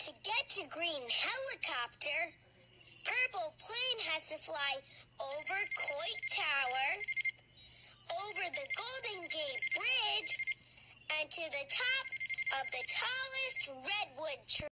To get to green helicopter, purple plane has to fly over Coit Tower, over the Golden Gate Bridge, and to the top of the tallest redwood tree.